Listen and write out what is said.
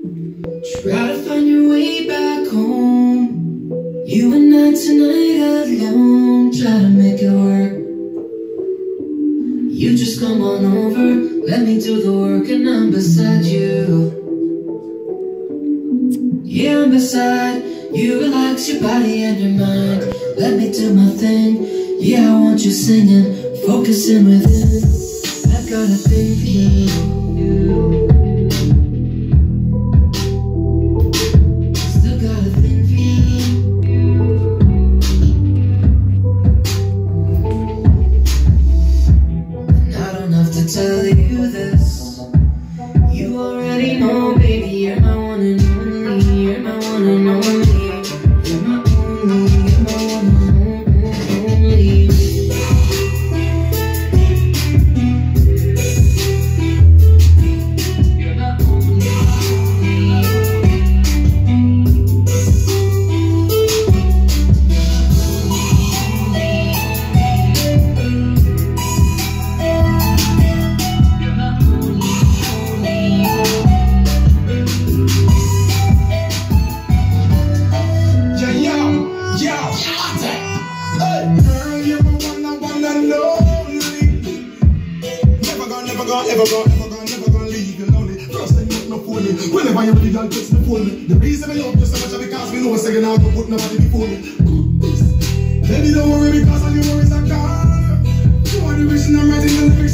Try to find your way back home. You and I tonight alone. Try to make it work. You just come on over. Let me do the work, and I'm beside you. Yeah, I'm beside you. Relax your body and your mind. Let me do my thing. Yeah, I want you singing, focusing within. I've got a thing for you. Tell you this. You already know, baby, you're my one and only. You're my one and only. Gonna, ever gonna, ever gonna, never gonna leave you lonely. First thing you no fool me. Whenever you really girl, just me fool me. The reason I love you so much because me know a second out, but nobody before me. Baby, don't worry because all your worries are gone. You are the reason I'm writing the lyrics